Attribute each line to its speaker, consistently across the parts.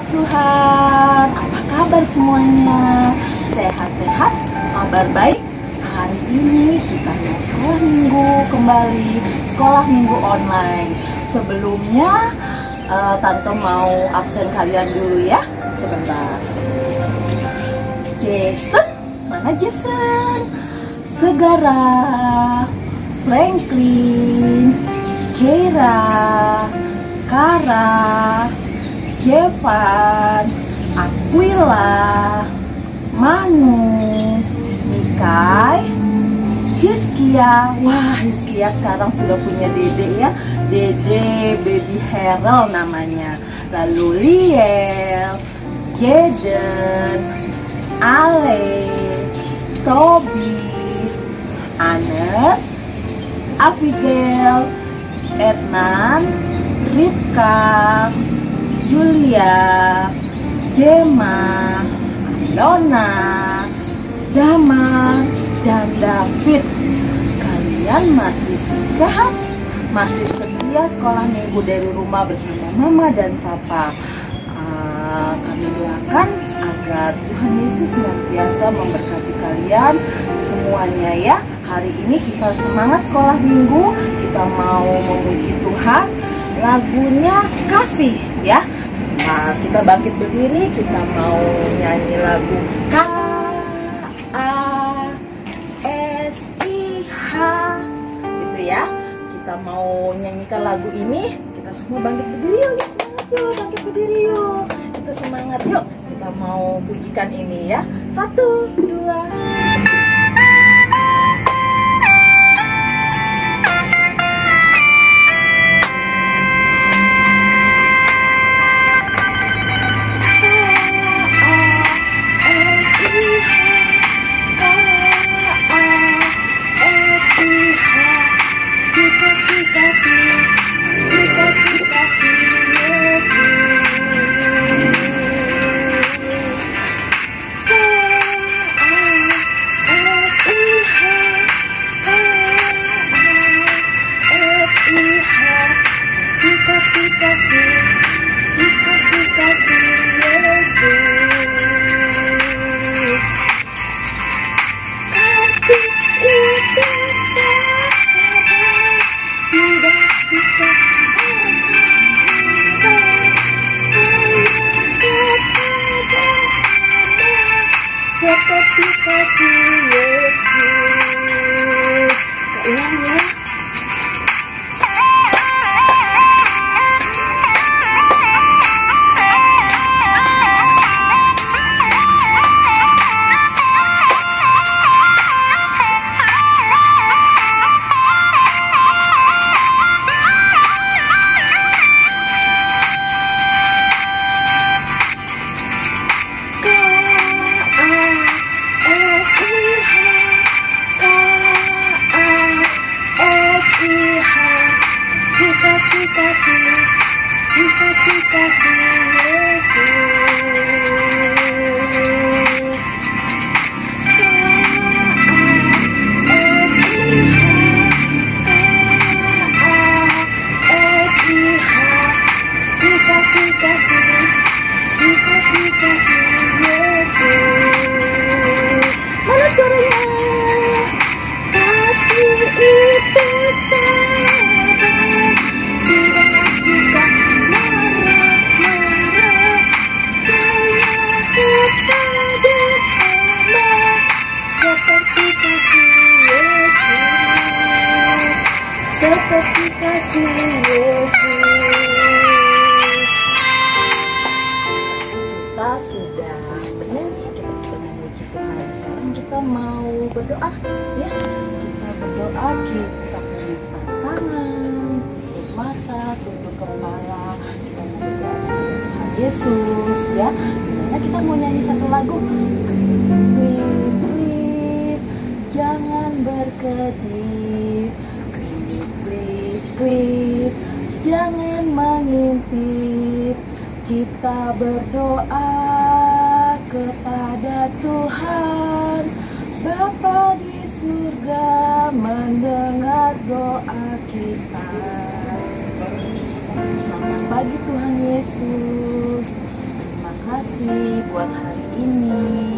Speaker 1: asuhan, apa kabar semuanya? Sehat-sehat? Kabar baik? Hari ini kita mau sekolah minggu kembali, sekolah minggu online. Sebelumnya, uh, Tante mau absen kalian dulu ya, sebentar. Jason, mana Jason? Segara, Franklin, Kira, Kara, Jevan, Aquila, Manu, Mikai, Hiskia. Wah, Hiskia sekarang sudah punya dede ya. Dede Baby Harold namanya. Lalu Liel, Jaden, Ale, Toby, Anes, Abigail, Ednan, Ripka, Julia, Gemma, Lona, Dama, dan David. Kalian masih sehat? Masih setia sekolah minggu dari rumah bersama mama dan papa? Uh, kami doakan agar Tuhan Yesus senantiasa memberkati kalian semuanya ya. Hari ini kita semangat sekolah minggu, kita mau memuji Tuhan. Lagunya kasih ya. Nah, kita bangkit berdiri, kita mau nyanyi lagu K A S I H gitu ya. Kita mau nyanyikan lagu ini, kita semua bangkit berdiri yuk, semangat yuk, bangkit berdiri yuk. Kita semangat yuk, kita mau pujikan ini ya. Satu, dua. Berkedip. Klip, klip, klip, jangan mengintip kita berdoa kepada Tuhan Bapa di surga mendengar doa kita Selamat pagi Tuhan Yesus Terima kasih buat hari ini.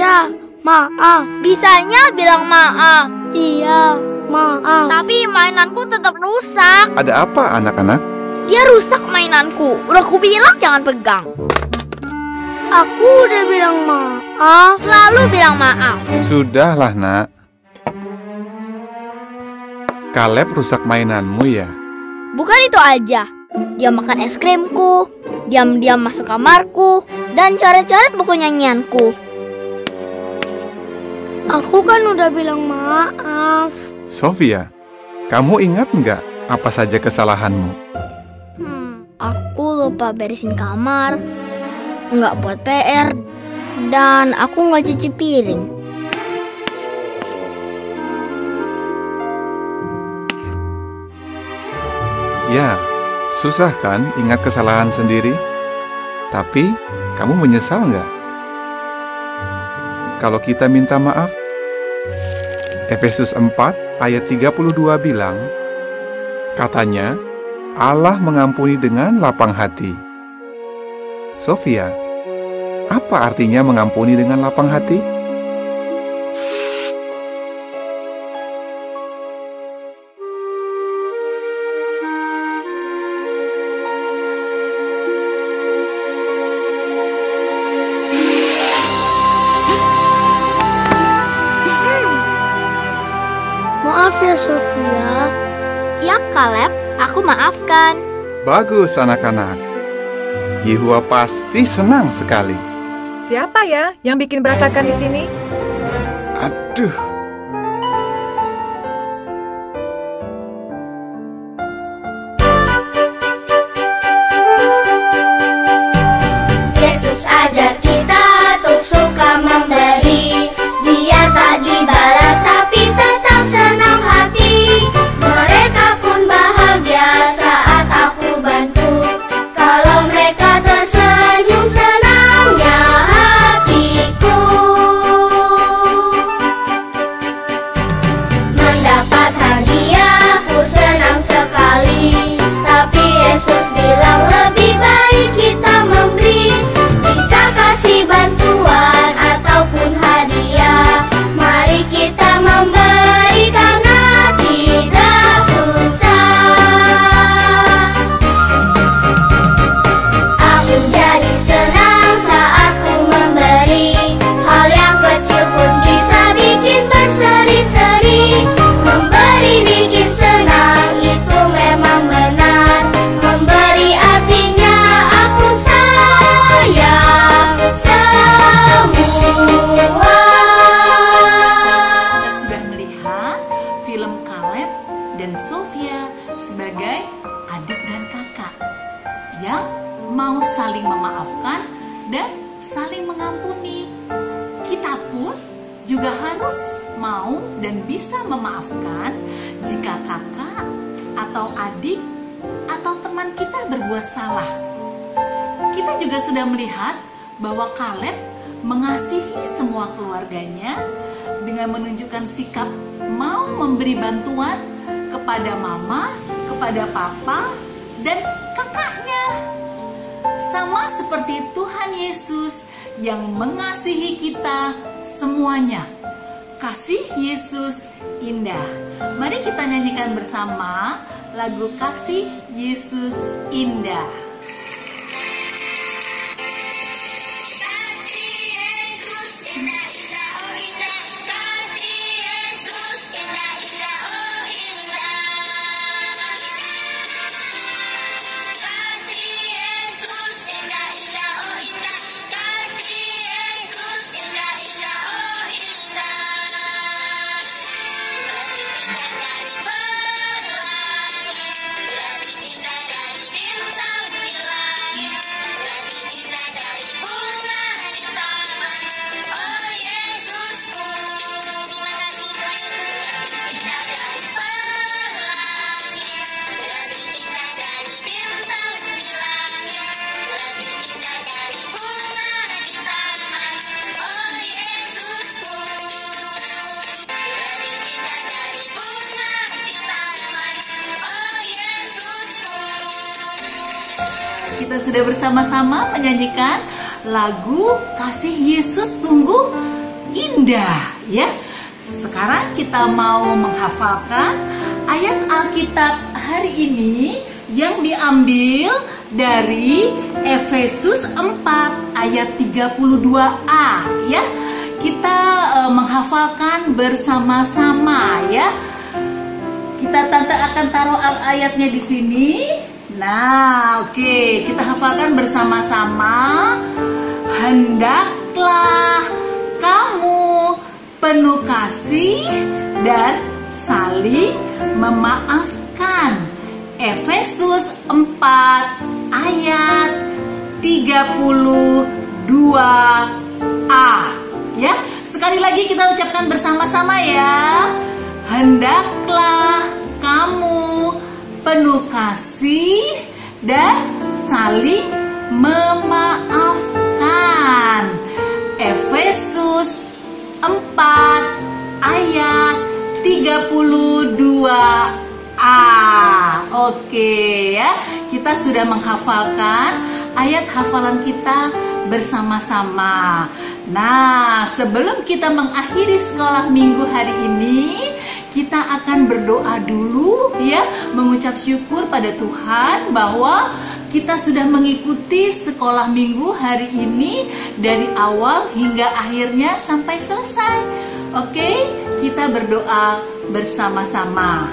Speaker 2: Sengaja. Maaf.
Speaker 3: Bisanya bilang maaf,
Speaker 2: Iya, maaf.
Speaker 3: tapi mainanku tetap rusak.
Speaker 4: Ada apa anak-anak?
Speaker 3: Dia rusak mainanku. Udah ku bilang jangan pegang.
Speaker 2: Aku udah bilang maaf.
Speaker 3: Selalu bilang maaf.
Speaker 4: Sudahlah nak. Kaleb rusak mainanmu ya?
Speaker 3: Bukan itu aja. Dia makan es krimku, diam-diam masuk kamarku, dan coret-coret buku nyanyianku.
Speaker 2: Aku kan udah bilang maaf.
Speaker 4: Sofia, kamu ingat nggak apa saja kesalahanmu?
Speaker 3: Hmm, aku lupa beresin kamar, nggak buat PR, dan aku nggak cuci piring.
Speaker 4: Ya, susah kan ingat kesalahan sendiri? Tapi, kamu menyesal nggak? Kalau kita minta maaf, Efesus 4 ayat 32 bilang, katanya, Allah mengampuni dengan lapang hati. Sofia, apa artinya mengampuni dengan lapang hati?
Speaker 2: Ya Sofia.
Speaker 3: Ya Kaleb, aku maafkan.
Speaker 4: Bagus anak-anak. Yehua pasti senang sekali.
Speaker 5: Siapa ya yang bikin berantakan di sini?
Speaker 4: Aduh,
Speaker 6: Sofia sebagai adik dan kakak yang mau
Speaker 7: saling memaafkan dan saling mengampuni. Kita pun juga harus mau dan bisa memaafkan jika kakak atau adik atau teman kita berbuat salah. Kita juga sudah melihat bahwa Kaleb mengasihi semua keluarganya dengan menunjukkan sikap mau memberi bantuan kepada mama, kepada papa, dan kakaknya. Sama seperti Tuhan Yesus yang mengasihi kita semuanya. Kasih Yesus indah. Mari kita nyanyikan bersama lagu Kasih Yesus Indah. Sudah bersama-sama menyanyikan lagu Kasih Yesus sungguh indah ya. Sekarang kita mau menghafalkan ayat Alkitab hari ini yang diambil dari Efesus 4 ayat 32a ya. Kita eh, menghafalkan bersama-sama ya. Kita tante akan taruh al- ayatnya di sini. Nah, oke, kita hafalkan bersama-sama. Hendaklah kamu penuh kasih dan saling memaafkan. Efesus 4 ayat 32a. Ya, sekali lagi kita ucapkan bersama-sama ya. Hendaklah kamu penuh kasih dan saling memaafkan. Efesus 4 ayat 32a. Oke ya, kita sudah menghafalkan ayat hafalan kita bersama-sama. Nah, sebelum kita mengakhiri sekolah minggu hari ini, kita akan berdoa dulu ya, mengucap syukur pada Tuhan bahwa kita sudah mengikuti sekolah minggu hari ini dari awal hingga akhirnya sampai selesai. Oke, kita berdoa bersama-sama.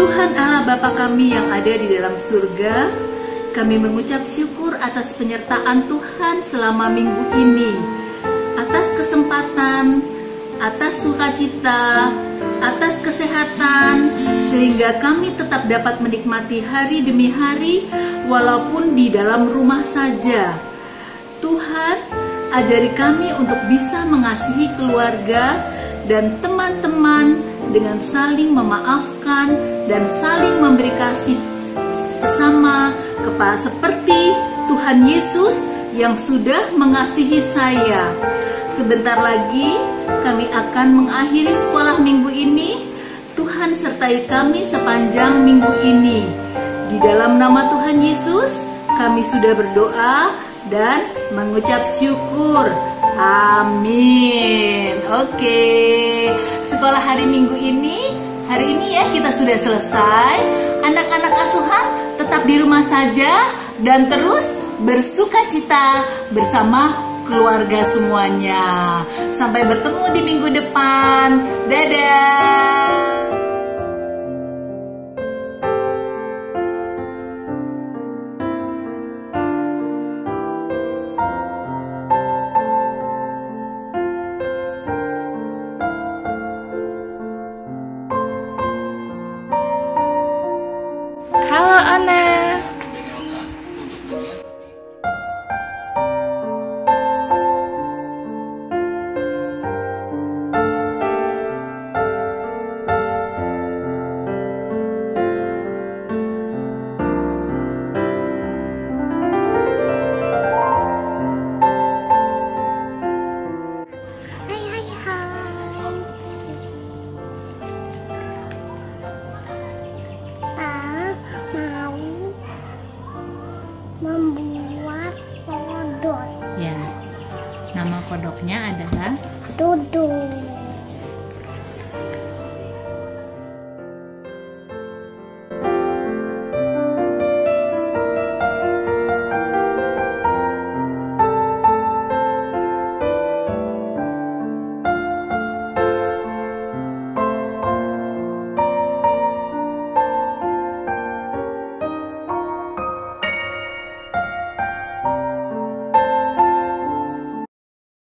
Speaker 7: Tuhan Allah Bapa kami yang ada di dalam surga, kami mengucap syukur atas penyertaan Tuhan selama minggu ini, atas kesempatan, atas sukacita, atas kesehatan, sehingga kami tetap dapat menikmati hari demi hari, walaupun di dalam rumah saja. Tuhan, ajari kami untuk bisa mengasihi keluarga dan teman-teman dengan saling memaafkan dan saling memberi kasih sesama kepada seperti Tuhan Yesus yang sudah mengasihi saya. Sebentar lagi kami akan mengakhiri sekolah minggu ini. Tuhan sertai kami sepanjang minggu ini. Di dalam nama Tuhan Yesus, kami sudah berdoa dan mengucap syukur. Amin. Oke. Sekolah hari Minggu ini, hari ini ya kita sudah selesai. Anak-anak asuhan tetap di rumah saja dan terus bersuka cita bersama keluarga semuanya. Sampai bertemu di minggu depan. Dadah.
Speaker 8: Nama kodoknya
Speaker 9: adalah Dudu.